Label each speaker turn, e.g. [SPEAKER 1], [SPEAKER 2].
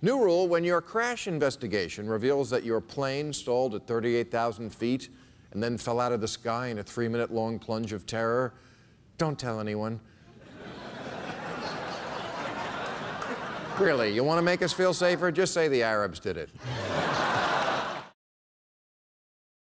[SPEAKER 1] New rule when your crash investigation reveals that your plane stalled at 38,000 feet and then fell out of the sky in a three minute long plunge of terror, don't tell anyone. really, you want to make us feel safer? Just say the Arabs did it.